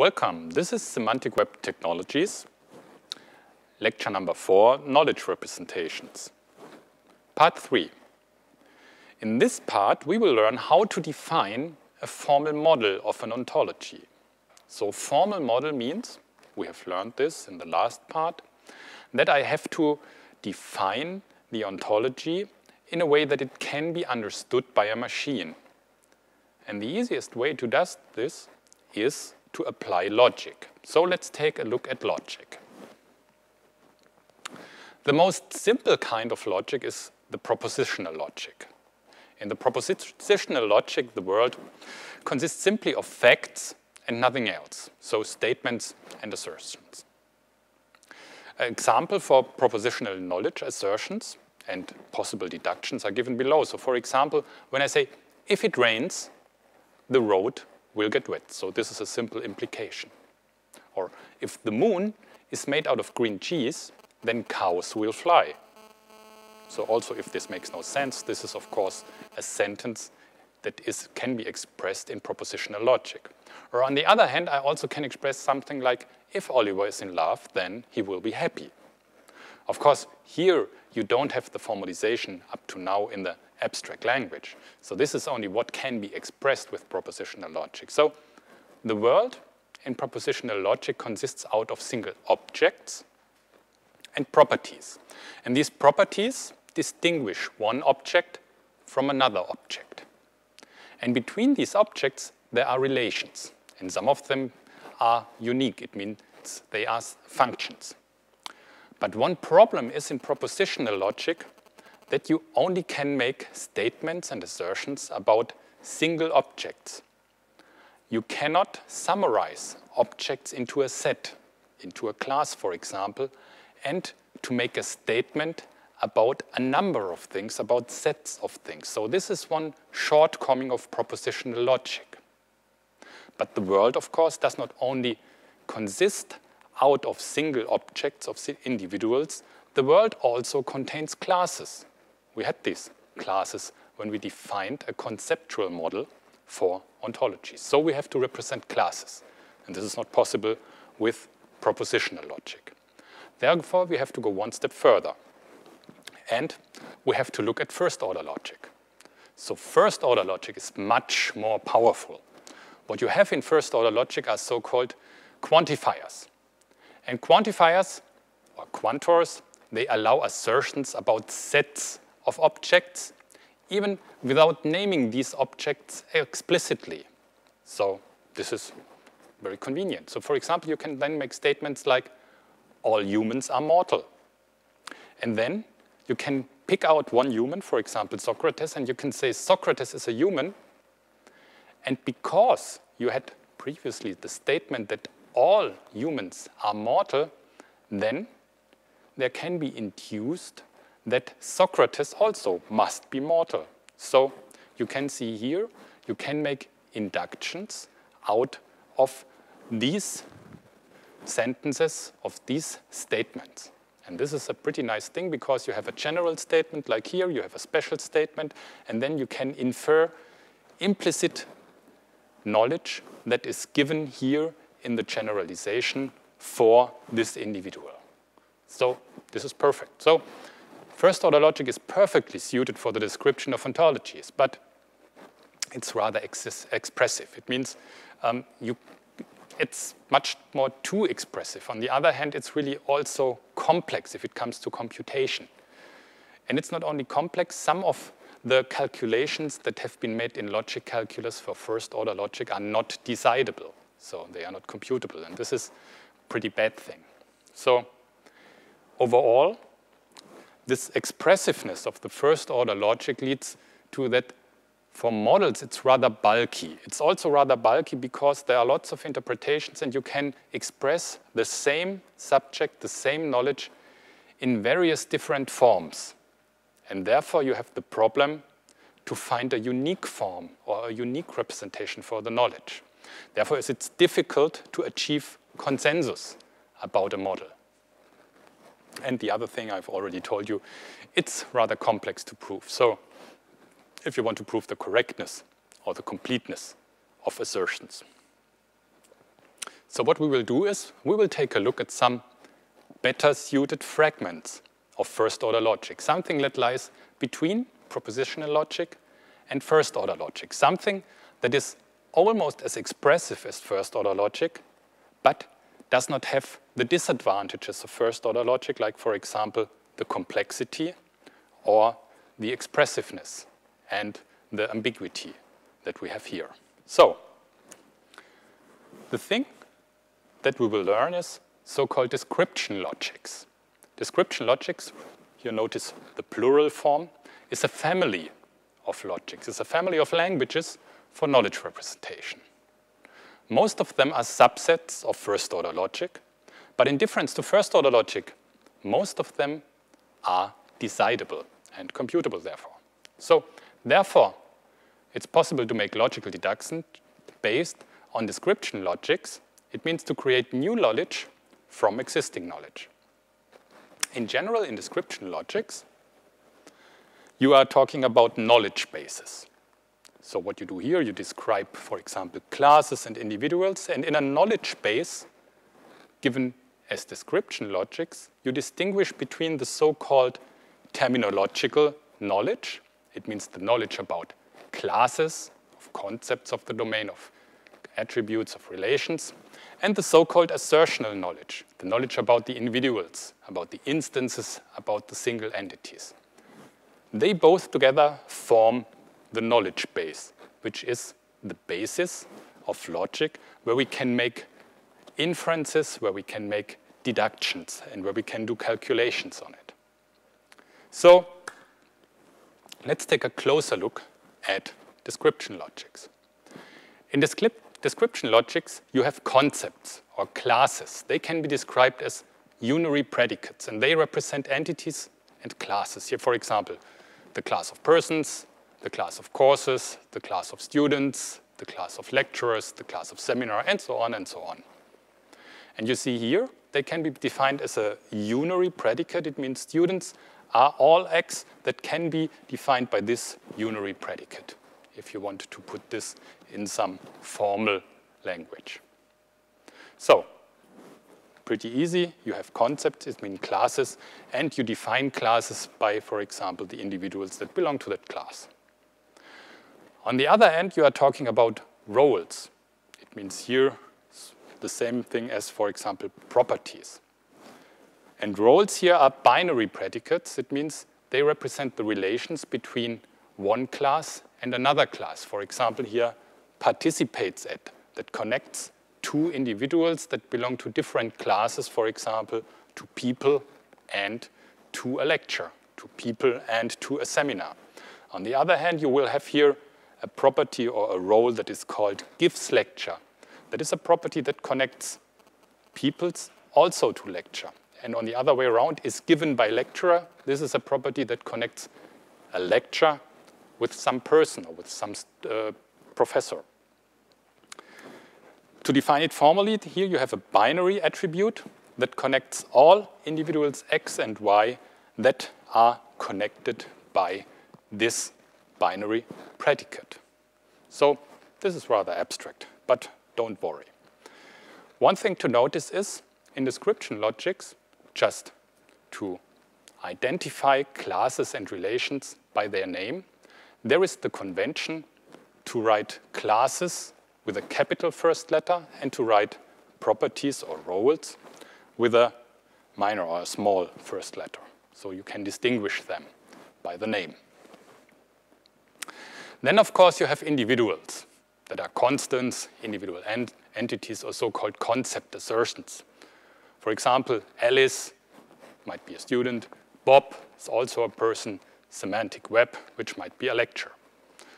Welcome. This is Semantic Web Technologies, lecture number four, knowledge representations. Part three. In this part, we will learn how to define a formal model of an ontology. So formal model means, we have learned this in the last part, that I have to define the ontology in a way that it can be understood by a machine. And the easiest way to do this is to apply logic. So let's take a look at logic. The most simple kind of logic is the propositional logic. In the propositional logic, the world consists simply of facts and nothing else, so statements and assertions. An example for propositional knowledge assertions and possible deductions are given below. So for example, when I say, if it rains, the road will get wet. So this is a simple implication. Or if the moon is made out of green cheese, then cows will fly. So also if this makes no sense, this is of course a sentence that is, can be expressed in propositional logic. Or on the other hand, I also can express something like, if Oliver is in love, then he will be happy. Of course, here you don't have the formalization up to now in the abstract language. So this is only what can be expressed with propositional logic. So the world in propositional logic consists out of single objects and properties. And these properties distinguish one object from another object. And between these objects, there are relations. And some of them are unique. It means they are functions. But one problem is in propositional logic that you only can make statements and assertions about single objects. You cannot summarize objects into a set, into a class, for example, and to make a statement about a number of things, about sets of things. So this is one shortcoming of propositional logic. But the world, of course, does not only consist out of single objects of individuals, the world also contains classes. We had these classes when we defined a conceptual model for ontology. So we have to represent classes. And this is not possible with propositional logic. Therefore, we have to go one step further. And we have to look at first-order logic. So first-order logic is much more powerful. What you have in first-order logic are so-called quantifiers. And quantifiers, or quantors, they allow assertions about sets of objects, even without naming these objects explicitly. So this is very convenient. So for example, you can then make statements like, all humans are mortal. And then you can pick out one human, for example, Socrates, and you can say Socrates is a human. And because you had previously the statement that all humans are mortal, then there can be induced that Socrates also must be mortal. So you can see here, you can make inductions out of these sentences, of these statements. And this is a pretty nice thing because you have a general statement like here, you have a special statement, and then you can infer implicit knowledge that is given here in the generalization for this individual. So this is perfect. So first order logic is perfectly suited for the description of ontologies, but it's rather ex expressive. It means um, you it's much more too expressive. On the other hand, it's really also complex if it comes to computation. And it's not only complex, some of the calculations that have been made in logic calculus for first order logic are not decidable. So they are not computable. And this is a pretty bad thing. So overall, this expressiveness of the first order logic leads to that for models, it's rather bulky. It's also rather bulky because there are lots of interpretations and you can express the same subject, the same knowledge in various different forms. And therefore, you have the problem to find a unique form or a unique representation for the knowledge. Therefore, it's difficult to achieve consensus about a model. And the other thing I've already told you, it's rather complex to prove. So if you want to prove the correctness or the completeness of assertions. So what we will do is we will take a look at some better suited fragments of first order logic, something that lies between propositional logic and first order logic, something that is almost as expressive as first order logic, but does not have the disadvantages of first order logic, like, for example, the complexity or the expressiveness and the ambiguity that we have here. So, the thing that we will learn is so-called description logics. Description logics, you notice the plural form, is a family of logics. It's a family of languages for knowledge representation. Most of them are subsets of first-order logic, but in difference to first-order logic, most of them are decidable and computable, therefore. So, therefore, it's possible to make logical deduction based on description logics. It means to create new knowledge from existing knowledge. In general, in description logics, you are talking about knowledge bases. So what you do here, you describe, for example, classes and individuals, and in a knowledge base, given as description logics, you distinguish between the so-called terminological knowledge, it means the knowledge about classes, of concepts of the domain, of attributes, of relations, and the so-called assertional knowledge, the knowledge about the individuals, about the instances, about the single entities. They both together form the knowledge base, which is the basis of logic, where we can make inferences, where we can make deductions, and where we can do calculations on it. So let's take a closer look at description logics. In description logics, you have concepts or classes. They can be described as unary predicates, and they represent entities and classes. Here, for example, the class of persons, the class of courses, the class of students, the class of lecturers, the class of seminar, and so on and so on. And you see here, they can be defined as a unary predicate. It means students are all x that can be defined by this unary predicate, if you want to put this in some formal language. So, pretty easy. You have concepts, it means classes, and you define classes by, for example, the individuals that belong to that class. On the other end, you are talking about roles. It means here the same thing as, for example, properties. And roles here are binary predicates. It means they represent the relations between one class and another class. For example, here, participates at, that connects two individuals that belong to different classes, for example, to people and to a lecture, to people and to a seminar. On the other hand, you will have here a property or a role that is called gives lecture. That is a property that connects peoples also to lecture. And on the other way around is given by lecturer. This is a property that connects a lecture with some person or with some uh, professor. To define it formally, here you have a binary attribute that connects all individuals x and y that are connected by this binary predicate. So this is rather abstract, but don't worry. One thing to notice is, in description logics, just to identify classes and relations by their name, there is the convention to write classes with a capital first letter and to write properties or roles with a minor or a small first letter. So you can distinguish them by the name. Then, of course, you have individuals that are constants, individual ent entities, or so-called concept assertions. For example, Alice might be a student, Bob is also a person, semantic web, which might be a lecture.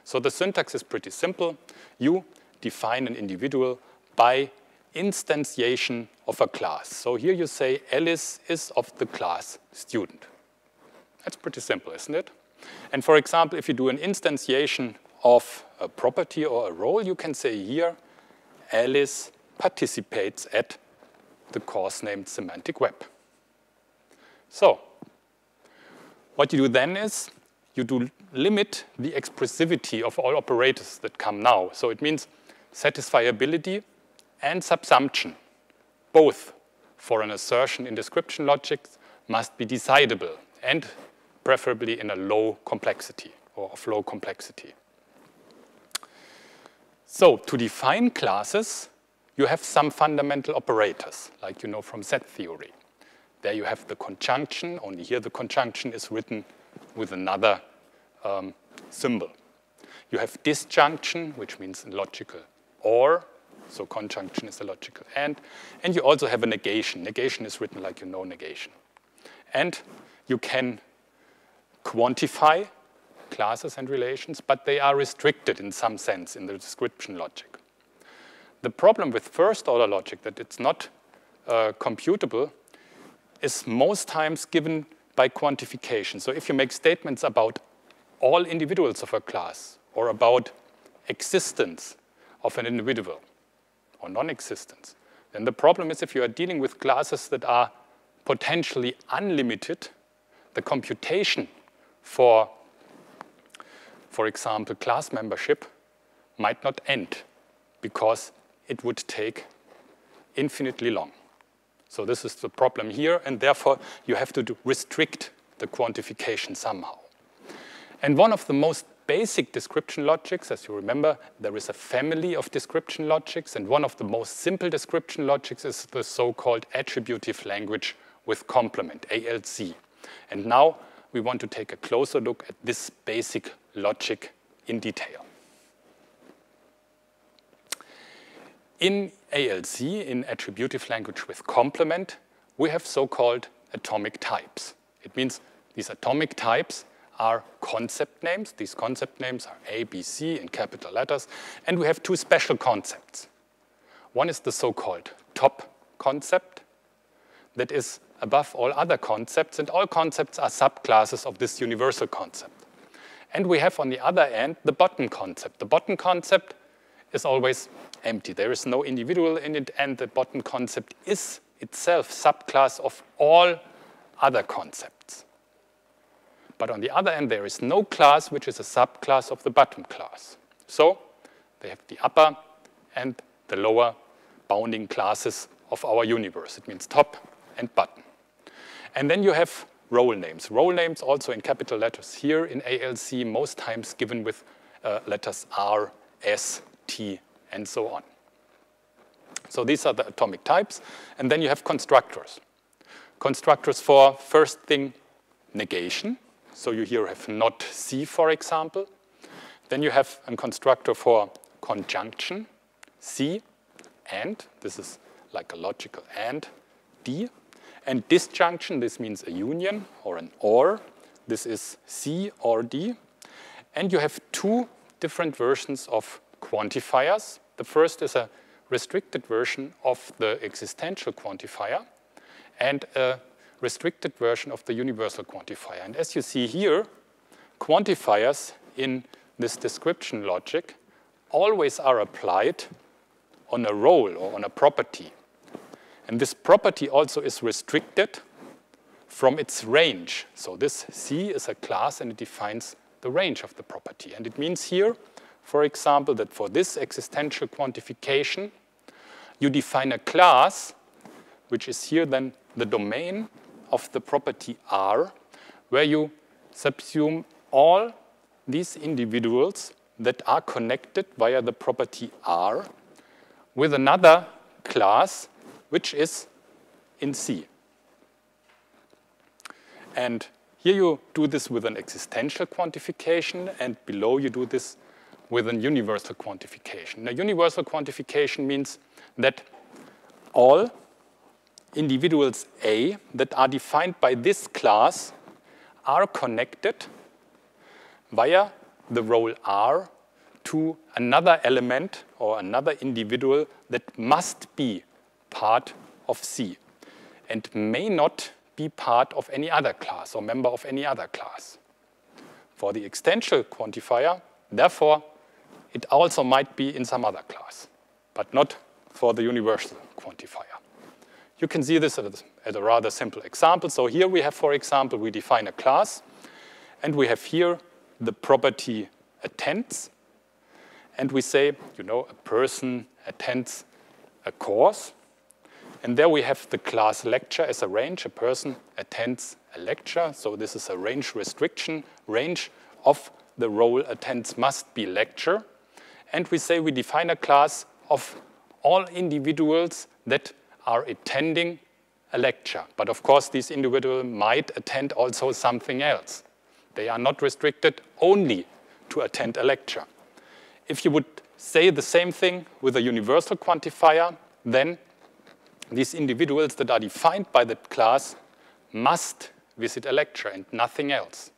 So the syntax is pretty simple. You define an individual by instantiation of a class. So here you say Alice is of the class student. That's pretty simple, isn't it? And for example, if you do an instantiation of a property or a role, you can say here, Alice participates at the course named Semantic Web. So, what you do then is you do limit the expressivity of all operators that come now. So it means satisfiability and subsumption. both for an assertion in description logic must be decidable and preferably in a low complexity or of low complexity. So to define classes, you have some fundamental operators, like you know from set theory. There you have the conjunction, only here the conjunction is written with another um, symbol. You have disjunction, which means logical or, so conjunction is a logical and, and you also have a negation. Negation is written like you know negation. And you can quantify classes and relations, but they are restricted in some sense in the description logic. The problem with first order logic that it's not uh, computable is most times given by quantification. So if you make statements about all individuals of a class or about existence of an individual or non-existence, then the problem is if you are dealing with classes that are potentially unlimited, the computation for, for example, class membership might not end because it would take infinitely long. So this is the problem here, and therefore you have to restrict the quantification somehow. And one of the most basic description logics, as you remember, there is a family of description logics, and one of the most simple description logics is the so-called attributive language with complement, ALC. And now we want to take a closer look at this basic logic in detail. In ALC, in attributive language with complement, we have so-called atomic types. It means these atomic types are concept names. These concept names are A, B, C in capital letters. And we have two special concepts. One is the so-called top concept that is above all other concepts, and all concepts are subclasses of this universal concept. And we have on the other end the bottom concept. The bottom concept is always empty. There is no individual in it, and the bottom concept is itself subclass of all other concepts. But on the other end, there is no class which is a subclass of the bottom class. So they have the upper and the lower bounding classes of our universe. It means top and bottom. And then you have role names. Role names also in capital letters here in ALC, most times given with uh, letters R, S, T, and so on. So these are the atomic types. And then you have constructors. Constructors for, first thing, negation. So you here have not C, for example. Then you have a constructor for conjunction, C, and. This is like a logical and, D. And disjunction, this means a union or an OR. This is C or D. And you have two different versions of quantifiers. The first is a restricted version of the existential quantifier and a restricted version of the universal quantifier. And as you see here, quantifiers in this description logic always are applied on a role or on a property. And this property also is restricted from its range. So this C is a class and it defines the range of the property. And it means here, for example, that for this existential quantification, you define a class, which is here then the domain of the property R, where you subsume all these individuals that are connected via the property R with another class which is in C. And here you do this with an existential quantification, and below you do this with a universal quantification. Now, universal quantification means that all individuals A that are defined by this class are connected via the role R to another element or another individual that must be part of C and may not be part of any other class or member of any other class. For the existential quantifier, therefore, it also might be in some other class, but not for the universal quantifier. You can see this as a rather simple example. So here we have, for example, we define a class, and we have here the property attends, and we say, you know, a person attends a course, And there we have the class lecture as a range. A person attends a lecture. So this is a range restriction. Range of the role attends must be lecture. And we say we define a class of all individuals that are attending a lecture. But of course, these individuals might attend also something else. They are not restricted only to attend a lecture. If you would say the same thing with a universal quantifier, then these individuals that are defined by the class must visit a lecture and nothing else.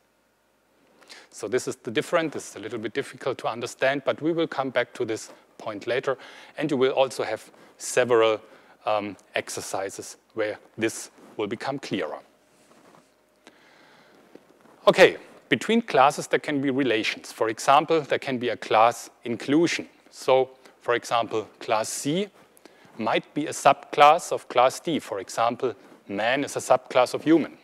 So this is the difference. This is a little bit difficult to understand, but we will come back to this point later. And you will also have several um, exercises where this will become clearer. Okay, between classes there can be relations. For example, there can be a class inclusion. So, for example, class C might be a subclass of class D. For example, man is a subclass of human.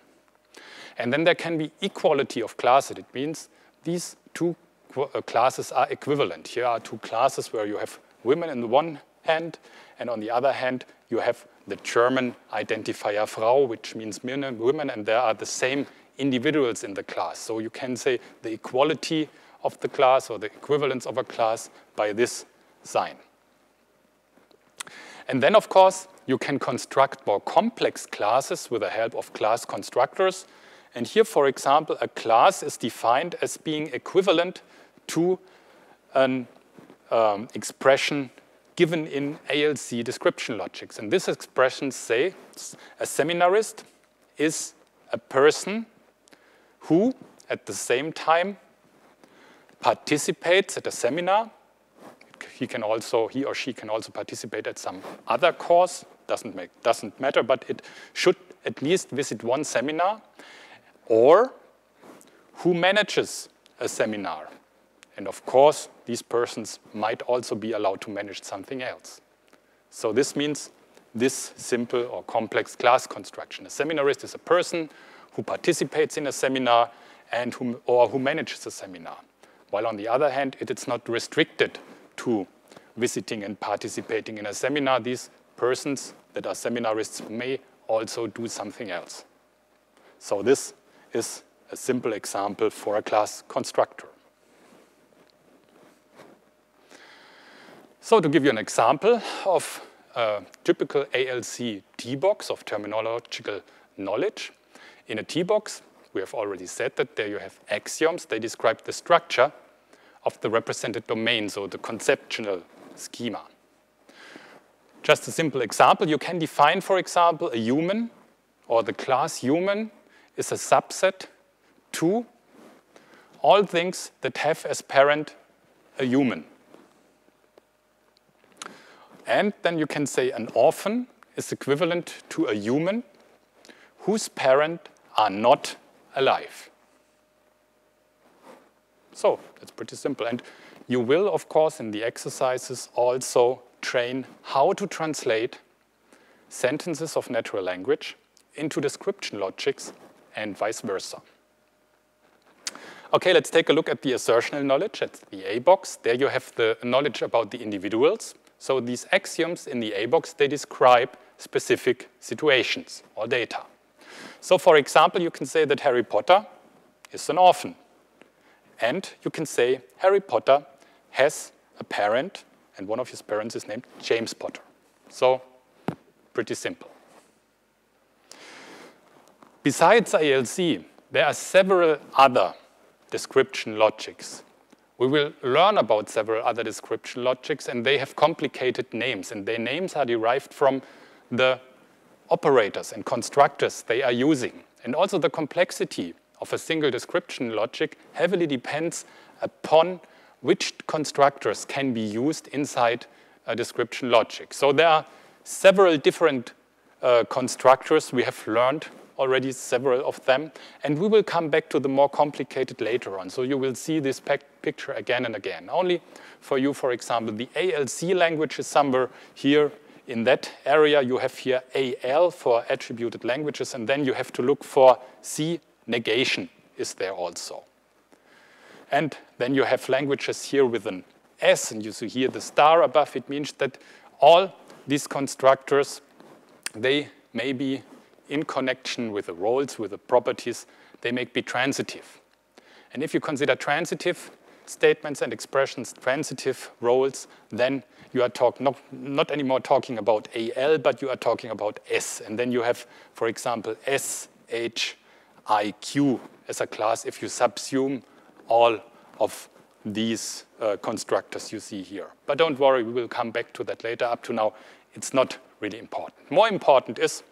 And then there can be equality of classes. It means these two uh, classes are equivalent. Here are two classes where you have women on the one hand, and on the other hand, you have the German identifier Frau, which means men and women, and there are the same individuals in the class. So you can say the equality of the class or the equivalence of a class by this sign. And then, of course, you can construct more complex classes with the help of class constructors. And here, for example, a class is defined as being equivalent to an um, expression given in ALC description logics. And this expression says a seminarist is a person who, at the same time, participates at a seminar. He can also, he or she can also participate at some other course. Doesn't make, doesn't matter, but it should at least visit one seminar. Or who manages a seminar. And of course, these persons might also be allowed to manage something else. So this means this simple or complex class construction. A seminarist is a person who participates in a seminar and who, or who manages a seminar. While on the other hand, it is not restricted to visiting and participating in a seminar. These persons that are seminarists may also do something else. So this is a simple example for a class constructor. So to give you an example of a typical ALC T-box of terminological knowledge, in a T-box, we have already said that there you have axioms. They describe the structure of the represented domain, so the conceptual schema. Just a simple example, you can define, for example, a human or the class human is a subset to all things that have as parent a human. And then you can say an orphan is equivalent to a human whose parent are not alive. So that's pretty simple. And you will, of course, in the exercises also train how to translate sentences of natural language into description logics and vice versa. Okay, let's take a look at the assertional knowledge at the A box. There you have the knowledge about the individuals. So these axioms in the A box, they describe specific situations or data. So for example, you can say that Harry Potter is an orphan. And you can say Harry Potter has a parent, and one of his parents is named James Potter. So pretty simple. Besides ALC, there are several other description logics. We will learn about several other description logics, and they have complicated names, and their names are derived from the operators and constructors they are using. And also the complexity of a single description logic heavily depends upon which constructors can be used inside a description logic. So there are several different uh, constructors. We have learned already several of them, and we will come back to the more complicated later on. So you will see this picture again and again. Only for you, for example, the ALC language is somewhere here in that area, you have here AL for attributive languages, and then you have to look for C negation is there also. And then you have languages here with an S, and you see here the star above. It means that all these constructors they may be in connection with the roles, with the properties, they may be transitive. And if you consider transitive statements and expressions, transitive roles, then you are talk, not, not anymore talking about AL, but you are talking about S. And then you have, for example, S, H, I, Q as a class if you subsume all of these uh, constructors you see here. But don't worry, we will come back to that later. Up to now, it's not really important. More important is,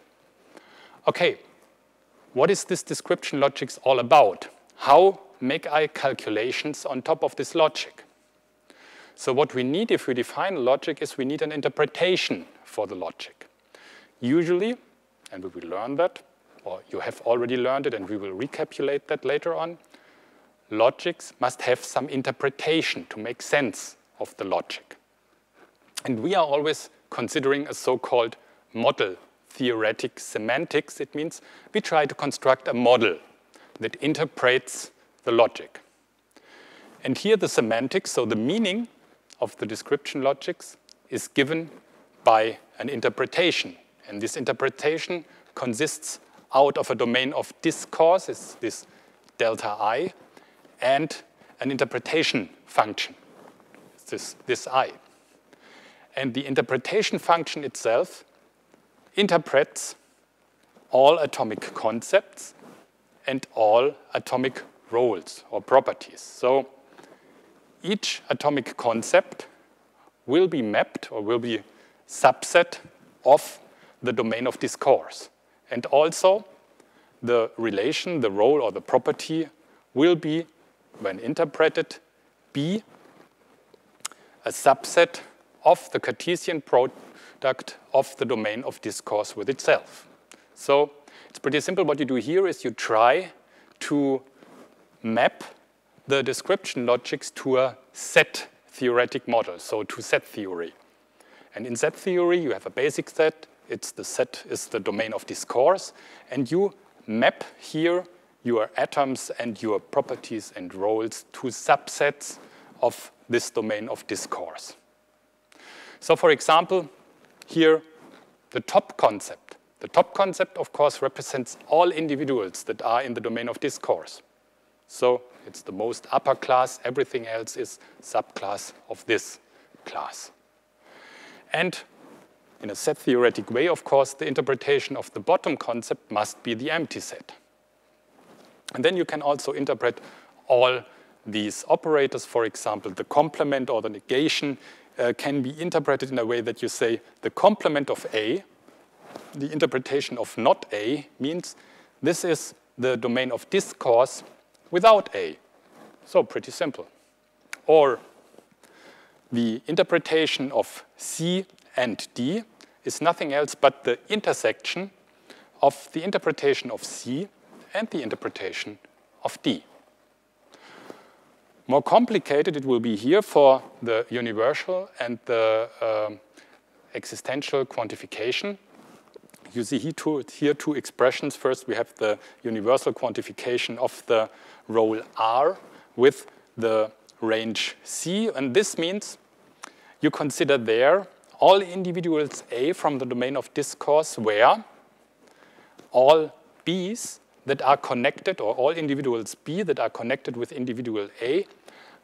okay, what is this description logic all about? How make I calculations on top of this logic? So what we need if we define logic is we need an interpretation for the logic. Usually, and we will learn that, or you have already learned it and we will recapitulate that later on, logics must have some interpretation to make sense of the logic. And we are always considering a so-called model theoretic semantics. It means we try to construct a model that interprets the logic. And here the semantics, so the meaning of the description logics, is given by an interpretation. And this interpretation consists out of a domain of discourse, is this delta i, and an interpretation function, this, this i. And the interpretation function itself interprets all atomic concepts and all atomic roles or properties. So each atomic concept will be mapped or will be subset of the domain of discourse. And also the relation, the role or the property will be, when interpreted, be a subset of the Cartesian product of the domain of discourse with itself. So it's pretty simple. What you do here is you try to map the description logics to a set theoretic model, so to set theory. And in set theory, you have a basic set. It's the set is the domain of discourse. And you map here your atoms and your properties and roles to subsets of this domain of discourse. So for example, here, the top concept. The top concept, of course, represents all individuals that are in the domain of discourse. So it's the most upper class. Everything else is subclass of this class. And in a set theoretic way, of course, the interpretation of the bottom concept must be the empty set. And then you can also interpret all these operators, for example, the complement or the negation uh, can be interpreted in a way that you say the complement of A, the interpretation of not A, means this is the domain of discourse without A. So pretty simple. Or the interpretation of C and D is nothing else but the intersection of the interpretation of C and the interpretation of D. More complicated it will be here for the universal and the um, existential quantification. You see here two, here two expressions. First, we have the universal quantification of the role R with the range C, and this means you consider there all individuals A from the domain of discourse where all B's that are connected, or all individuals B that are connected with individual A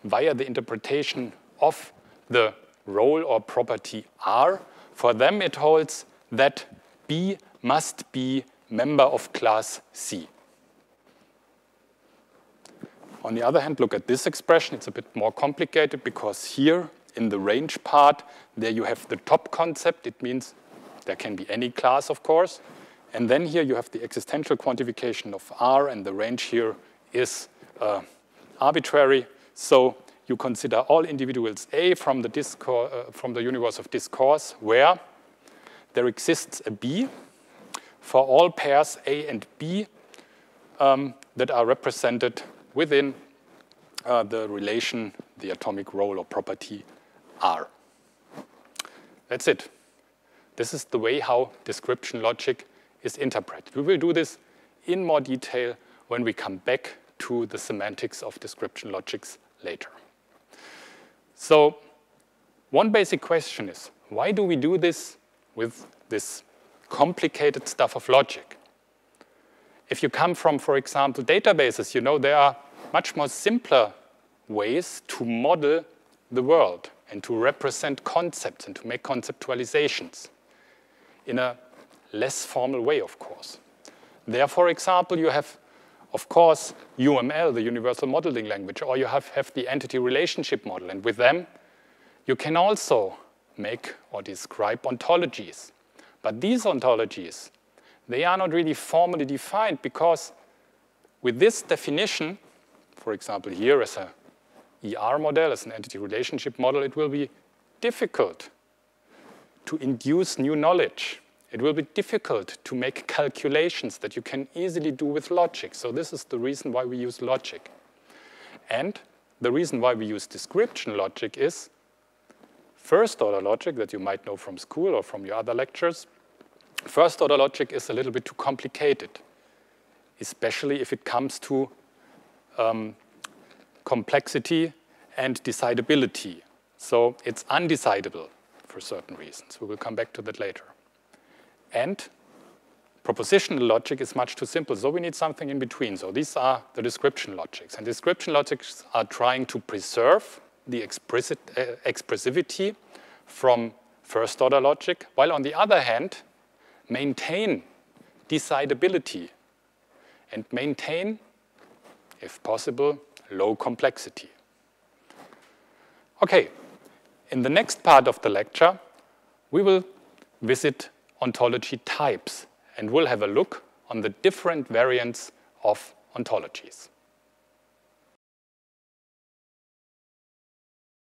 via the interpretation of the role or property R. For them, it holds that B must be member of class C. On the other hand, look at this expression. It's a bit more complicated because here in the range part, there you have the top concept. It means there can be any class, of course. And then here you have the existential quantification of R, and the range here is uh, arbitrary. So you consider all individuals A from the, discourse, uh, from the universe of discourse where there exists a B for all pairs A and B um, that are represented within uh, the relation, the atomic role or property R. That's it. This is the way how description logic is interpreted. We will do this in more detail when we come back to the semantics of description logics later. So one basic question is, why do we do this with this complicated stuff of logic. If you come from, for example, databases, you know there are much more simpler ways to model the world and to represent concepts and to make conceptualizations in a less formal way, of course. There, for example, you have, of course, UML, the Universal Modeling Language, or you have, have the entity relationship model. And with them, you can also make or describe ontologies. But these ontologies, they are not really formally defined because with this definition, for example, here as a ER model, as an entity relationship model, it will be difficult to induce new knowledge. It will be difficult to make calculations that you can easily do with logic. So this is the reason why we use logic. And the reason why we use description logic is first order logic that you might know from school or from your other lectures. First order logic is a little bit too complicated, especially if it comes to um, complexity and decidability. So it's undecidable for certain reasons. We will come back to that later. And propositional logic is much too simple, so we need something in between. So these are the description logics. And description logics are trying to preserve the uh, expressivity from first order logic, while on the other hand, maintain decidability and maintain, if possible, low complexity. Okay, in the next part of the lecture, we will visit ontology types and we'll have a look on the different variants of ontologies.